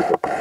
you